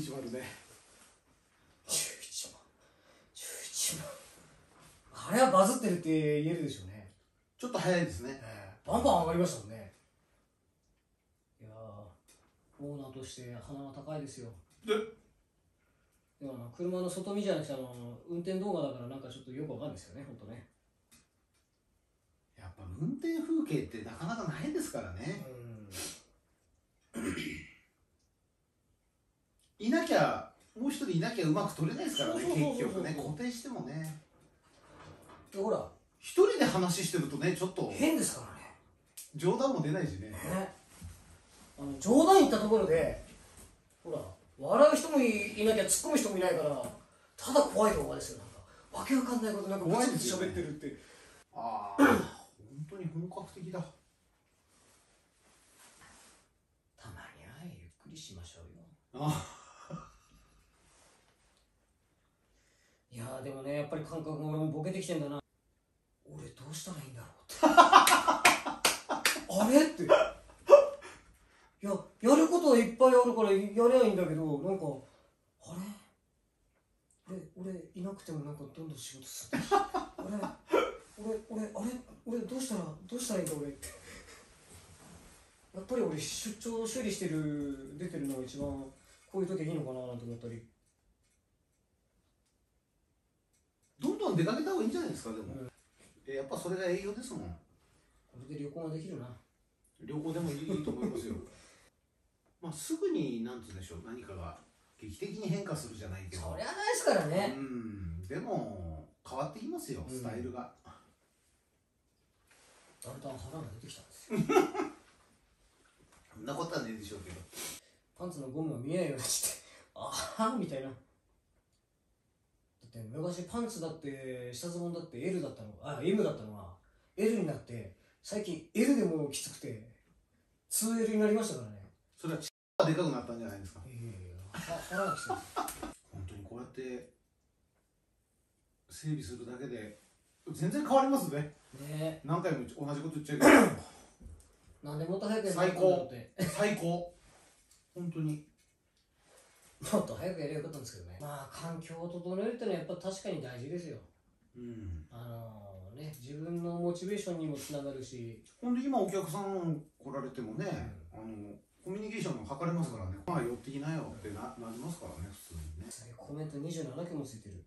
か810ね11万。11万。あれはバズってるって言えるでしょうね、ちょっと早いですね。えーバンバン上がりましたもんね。いやーオーナーとして鼻が高いですよ。で？でも車の外見じゃなくてあの運転動画だからなんかちょっとよくわかんないですよね本当ね。やっぱ運転風景ってなかなかないですからね。うんいなきゃもう一人いなきゃうまく撮れないですからね結局ね固定してもね。でほら。一人で話してるとねちょっと。変ですからね。冗談も出ないしね。ね。あの冗談言ったところでほら笑う人もいいなきゃ突っ込む人もいないからただ怖い動画ですよ。なんかわけわかんないことなんかブツブツ喋ってるって。ああ本当に本格的だ。たまにはゆっくりしましょうよ。あいやでもねやっぱり感覚が俺もボケてきてんだな。俺どうしたらいいんだろうって。あれ？って。いややることはいっぱいあるからやりゃいいんだけどなんかあれ？俺俺いなくてもなんかどんどん仕事する。あれ？俺俺あれ？俺どうしたらどうしたらいいんだ俺って。やっぱり俺出張修理してる出てるのが一番こういう時いいのかななんて思ったりどん出かけた方がいいんじゃないですかでも、うん。えやっぱそれが営業ですもん。これで旅行ができるな。旅行でもいいと思いますよ。まあすぐになんつうんでしょう何かが劇的に変化するじゃないけど。そりゃないですからね、うん。でも変わってきますようん。スタイルが、だんだん腹が出てきたんですよ。そんなことはねえでしょうけど。パンツのゴムが見えないようにして。ああみたいな昔パンツだって下ズボンだって L だったのあ M だったのが L になって最近 L でもきつくて 2L になりましたからね。それはがでかくなったんじゃないですか？いやいやいやは腹がきてる。本当にこうやって整備するだけで全然変わりますね。ね。何回も同じこと言っちゃうけなん でもっと早くや最高。最高。本当にもっと早くやればよかったんですけどね。まあ環境を整えるってのはやっぱ確かに大事ですよ。うん。あのね自分のモチベーションにもつながるし。本当に今お客さん来られてもね、あのコミュニケーションも図れますからね、まあ寄ってきなよってななりますからね普通にね。コメント27件もついてる。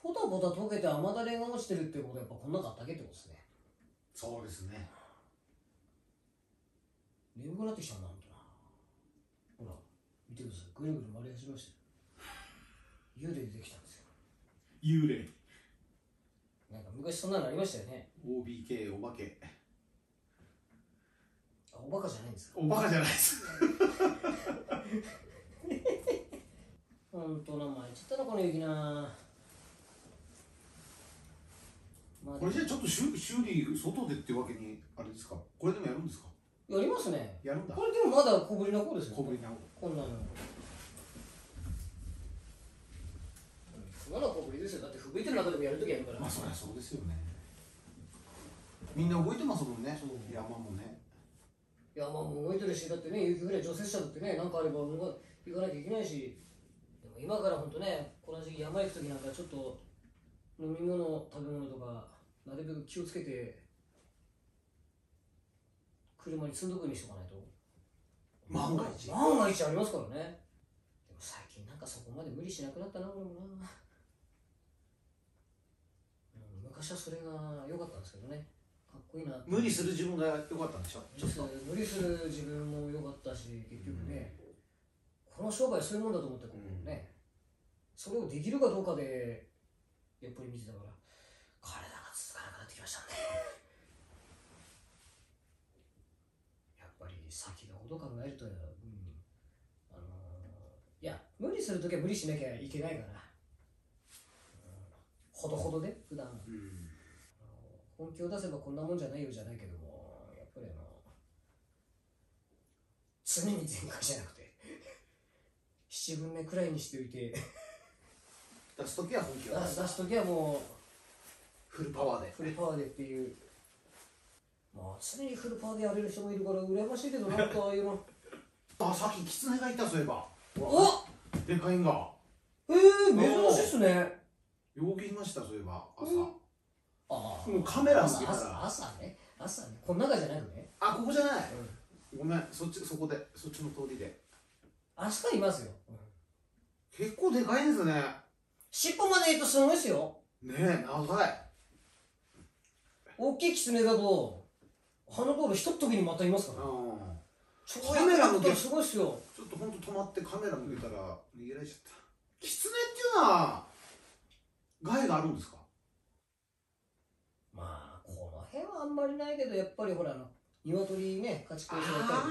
ポタポタ溶けて雨だれが落ちてるってことはやっぱこんなかったっけってことですね。そうですね眠くなってきたんだほんとな。ほら見てください。ぐるぐる回り始めましたよ。幽霊出てきたんですよ。幽霊。なんか昔そんなのありましたよね。OBK お化け。あおバカじゃないんですか？おバカじゃないです。ほんとな前ちゃったなこの雪な。まあこれじゃあちょっと修修理外でってわけにあれですか？これでもやるんですか？やりますね。やるんだ。これでもまだ小ぶりな方ですよ小ぶりな方。こんなの。まだ小ぶりですよ。だって吹雪いてる中でもやるときやるから、まあそりゃそうですよね。みんな動いてますもんね。山もね。いやまあもう動いてるしだってね雪ぐらい除雪車だってねなんかあれば行かなきゃいけないし。でも今から本当ねこの時期山行く時なんかちょっと飲み物食べ物とかなるべく気をつけて車に積んどくようにしとかないと。万が一。万が一ありますからね。でも最近なんかそこまで無理しなくなったな俺もな、うん、昔はそれが良かったんですけどね。かっこいいな。無理する自分が良かったんでしょ？無理する自分も良かったし結局ね、この商売そういうもんだと思ってこうね、それをできるかどうかでやっぱり見てたから体が続かなくなってきましたねやっぱり先のこと考えると、う。ん。あのーいや無理するときは無理しなきゃいけないから、うん。ほどほどで普段。うん。本気を出せばこんなもんじゃないよじゃないけどもやっぱりあの常に全開じゃなくて七分目くらいにしておいて。出す時は本気出を出す。す出す時はもフルパワーで。うフルパワーでっていうまあ常にフルパワーでやれる人もいるから羨ましいけどなんかああいうの。あさっきキツネがいたそういえば。おでかいんが。えー、珍しいっすね。ようけいましたそういえば朝、うん。ああ。もうカメラ見てたら。朝ね。朝ね。この中じゃなくね、あここじゃない？うん、ごめん。そっちそこで。そっちの通りで。明日いますよ、うん、結構でかいですね。尻尾までいくとすごいっすよ。ねえ長い。大きいキツネだと鼻通るひとっ飛びにまたいますから、うん。超カメラ向けすごいっすよ。ちょっとほんと止まってカメラ向けたら逃げられちゃった。キツネっていうのは害があるんですか？まあこの辺はあんまりないけどやっぱりほら鶏ね家畜をされたりとか。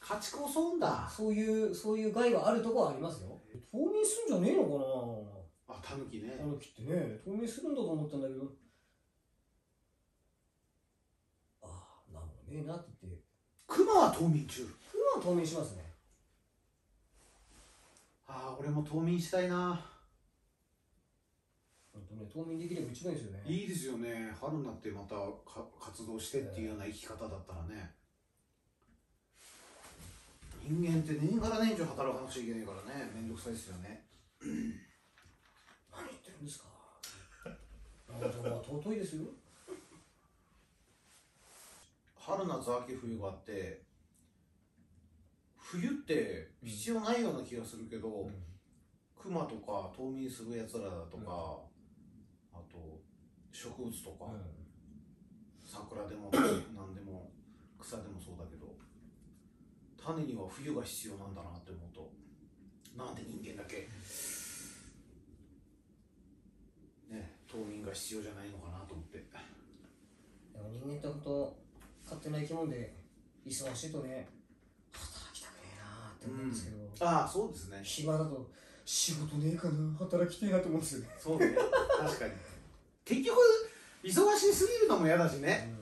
家畜を襲うんだ。そういうそういう害はあるとこはありますよ。冬眠すんじゃねえのかな？あタヌキね。タヌキってね冬眠するんだと思ったんだけどああなんもねえなって言って？クマは冬眠中。冬は冬眠しますね。ああ俺も冬眠したいな。本当ね冬眠できれば一番いいですよね。いいですよね。春になってまたか活動してっていうような生き方だったらね。人間って年がら年中働かなくちゃいけないからね。めんどくさいですよね。何言ってるんですか。尊いですよ春夏秋冬があって冬って必要ないような気がするけど、クマとか冬眠するやつらだとか、あと植物とか、桜でも 何でも草でもそうだけど種には冬が必要なんだなって思うとなんで人間だけね冬眠が必要じゃないのかなと思って。でも人間って本当勝手な生き物で忙しいとね働きたくねえなって思うんですけど、ああそうですね。暇だと仕事ねえかな働きてえなと思うんですよね、そうね。確かに。結局忙しすぎるのも嫌だしね。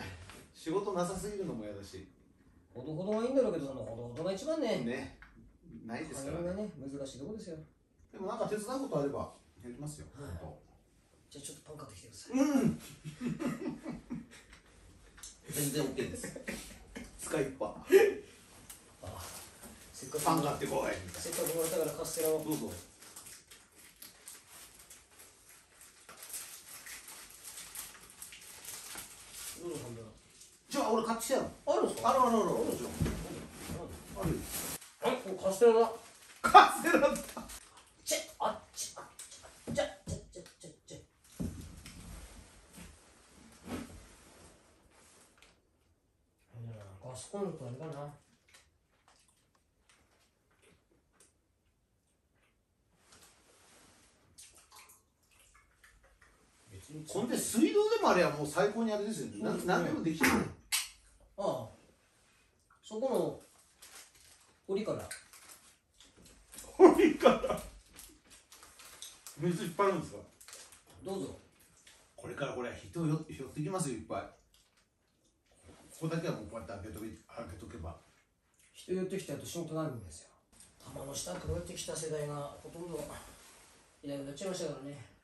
仕事なさすぎるのも嫌だし。ほどほどがいいんだろうけどそのほどほどが一番ねね。ないですからね。ね難しいとこですよ。でもなんか手伝うことあればやりますよ、はい本じゃあちょっとパン買ってきてください、当うん全然 OK です。使いっぱ。あせっかく。パン買ってこい。せっかくもらったからカステラを。などうぞ。どじゃあ俺買ってきたよ。あるんですかあるある。あるあるあるよ。はいこれカステラだ。カステラだちぇあっちあっちあっちゃちゃちゃちゃちゃガスコンロとあれかな別にこんで水道でもあればもう最高にあれですよね。なうん何でもできる。ああ。そこの檻から。いいから。水いっぱいあるんですか？どうぞ。これからこれ人よ拾ってきますよいっぱい。ここだけはもうこうやって開けとけ開けとけば。人寄ってきたと仕事があるんですよ。玉の下通ってきた世代がほとんどいなくなっちゃいましたからね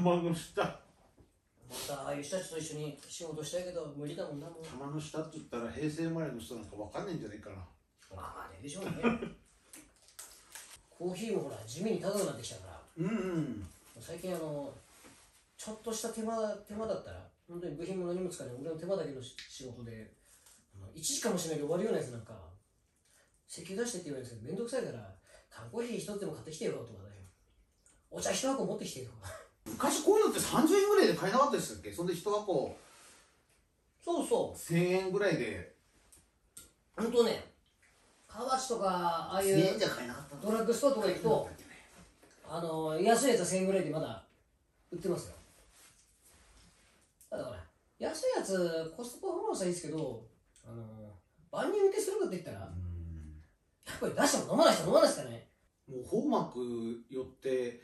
玉の下。またああいう人たちと一緒に仕事したいけど無理だもんなもう。玉の下って言ったら平成生まれの人なんかわかんないんじゃないかな。まあねでしょうね。コーヒーもほら地味に高くなってきたから。うんうん。最近あのちょっとした手間手間だったら本当に部品も何も使わない。俺の手間だけのし仕事であの1時間もしないで終わるようなやつなんか石油出してって言われるんですけどめんどくさいから缶コーヒー一つでも買ってきてよとかね。お茶一箱持ってきてよとか昔こういうのって30円ぐらいで買えなかったでしたっけ？そんで一箱。そうそう。1000円ぐらいで。本当ね河内とかああい1000円うじゃ買えなかったドラッグストアとか行くとあの安いやつは1000円ぐらいでまだ売ってますよ。だから安いやつコストパフォーマンスはいいですけどあの万人受けするかって言ったらやっぱり出しても飲まない人は飲まないですからね。もうホーマーク寄って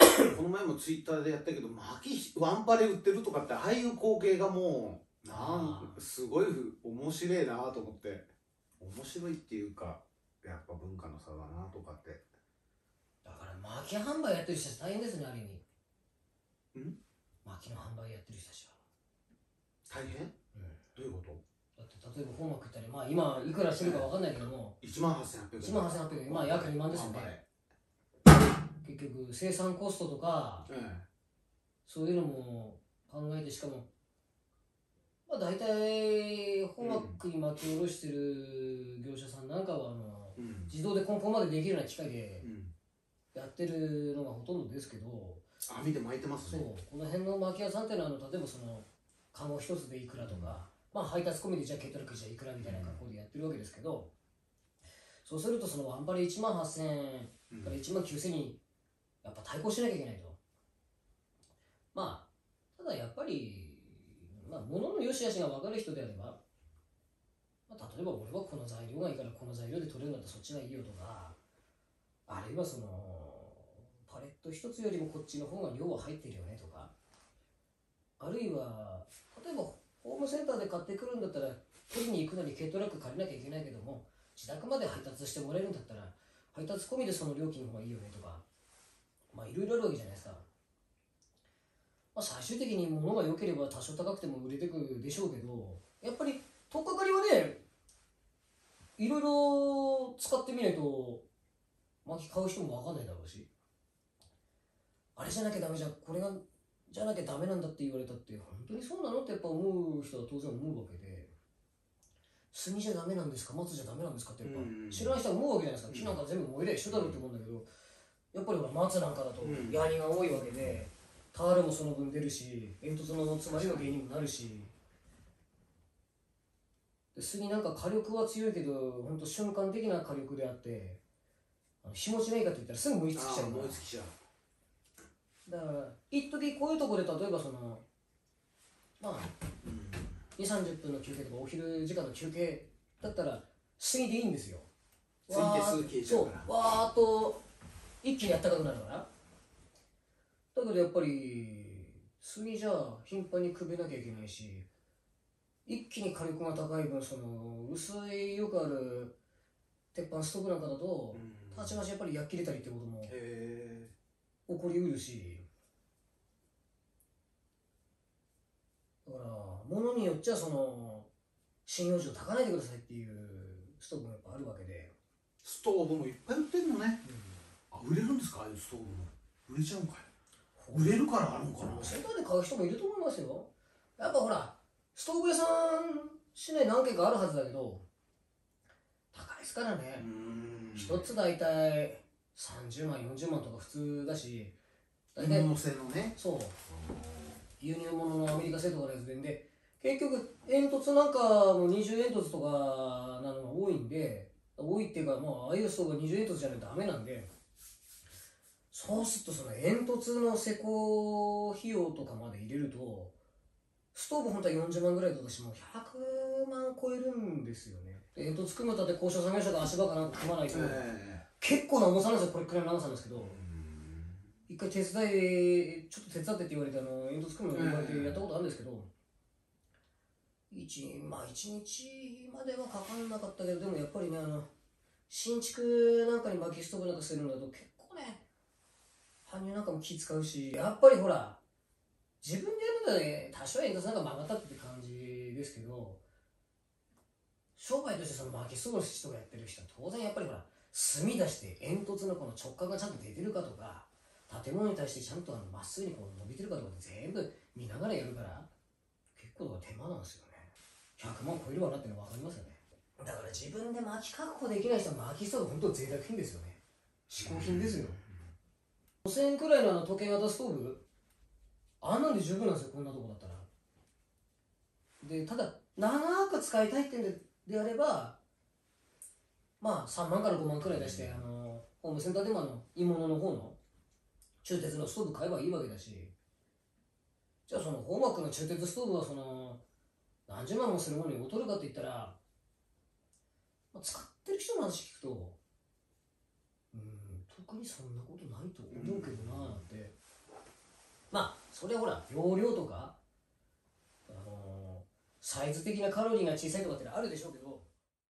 この前もツイッターでやったけど巻きワンパレ売ってるとかってああいう光景がもうなあんすごい面白いなと思って。面白いっていうかやっぱ文化の差だなとかって。だから薪販売やってる人たち大変ですねある意味。ん？薪の販売やってる人たちは。大変？どういうこと？だって例えば本幕行ったりまあ今いくらしてるかわかんないけども。1万8800円。1万8800円。まあ約2万ですよね。はい結局生産コストとかええ。そういうのも考えてしかもまあ大体本幕に巻き下ろしてる業者さんなんかはあのうん。自動で梱包までできるような機械でうん。やってるのがほとんどですけど網で巻いてますそうねこの辺の巻き屋さんっていうのはあの例えばその籠一つでいくらとか、まあ配達込みでじゃあケットラックじゃあいくらみたいな格好でやってるわけですけどそうするとそのワンパレ1万8000円うん。から1万9000にやっぱ対抗しなきゃいけないと。まあただやっぱりまあ物の良し悪しが分かる人であれば、まあ、例えば俺はこの材料がいいからこの材料で取れるんだったらそっちがいいよとかあるいはそのパレット一つよりもこっちの方が量は入ってるよねとかあるいは例えばホームセンターで買ってくるんだったら取りに行くのに軽トラック借りなきゃいけないけども自宅まで配達してもらえるんだったら配達込みでその料金の方がいいよねとかまあいろいろあるわけじゃないですか、まあ、最終的に物が良ければ多少高くても売れてくでしょうけどやっぱり取っかかりはねいろいろ使ってみないと巻き買う人も分かんないだろうし。あれじゃなきゃダメじゃんこれがじゃなきゃダメなんだって言われたって本当にそうなのってやっぱ思う人は当然思うわけで。炭じゃダメなんですか？松じゃダメなんですか？ってやっぱうん。知らない人は思うわけじゃないですか。うん。木なんか全部燃えりゃ一緒だろうって思うんだけどやっぱりほら松なんかだとうん。ヤニが多いわけでタールもその分出るし煙突の詰まりの原因にもなるし。で杉なんか火力は強いけど本当瞬間的な火力であって日持ちないかって言ったらすぐ燃え尽きちゃう燃え尽きちゃう。だから一時こういうところで例えばそのまあうん。2 3 0分の休憩とかお昼時間の休憩だったら過ぎでいいんですよ過ぎてすぐ消えちゃうからそうわーっと一気にあったかくなるからだけどやっぱり炭じゃ頻繁にくべなきゃいけないし一気に火力が高い分その薄いよくある鉄板ストーブなんかだとうん。たちまちやっぱり焼き切れたりってことも起こりうるし。だから物によっちゃその信用値を高ないでくださいっていうストーブもやっぱあるわけで、ストーブもいっぱい売ってんのね。あ売れるんですか？ああいうストーブも売れちゃうんかい。売れるからあるのかな？センターで買う人もいると思いますよ。やっぱほらストーブ屋さん市内何軒かあるはずだけど高いですからね。うん。一、つ大体30万40万とか普通だし大体鋳物製のね。そう。輸入物のアメリカ製とかのやつで。んで結局煙突なんかも二重煙突とかなのが多いんで多いっていうかまあああいうストーブは二重煙突じゃないとダメなんでそうするとその煙突の施工費用とかまで入れるとストーブ本当は40万ぐらいだとしても100万超えるんですよね。で煙突組むたって交渉作業車が足場かなんか組まないと、え結構な重さなんですよ。これくらいの長さなんですけど、え一回手伝いちょっと手伝ってって言われてあの煙突組むの言われてやったことあるんですけど、一まあ一日まではかかんなかったけどでもやっぱりねあの新築なんかに薪ストーブなんかするのだと結搬入なんかも気使うしやっぱりほら自分でやるのでね多少煙突なんか曲がったって感じですけど商売としてその薪ストーブの人がやってる人は当然やっぱりほら炭出して煙突のこの直角がちゃんと出てるかとか建物に対してちゃんとあのまっすぐにこう伸びてるかとか全部見ながらやるから結構手間なんですよね。100万超えるわなっての分かりますよね。だから自分で薪確保できない人は薪ストーブ本当贅沢品ですよね。嗜好品ですよ。ね5000円くらいのあの時計型ストーブ？あんなんで十分なんですよこんなとこだったら。でただ長く使いたいってんでであればまあ3万から5万くらい出してあのホームセンターでもあの鋳物の方の中鉄のストーブ買えばいいわけだし。じゃあそのホーマックの中鉄ストーブはその何十万もするものに劣るかって言ったら、まあ、使ってる人の話聞くとうん特にそんなことないと思うけどななんて、まあそれはほら容量とかあのサイズ的なカロリーが小さいとかってあるでしょうけど。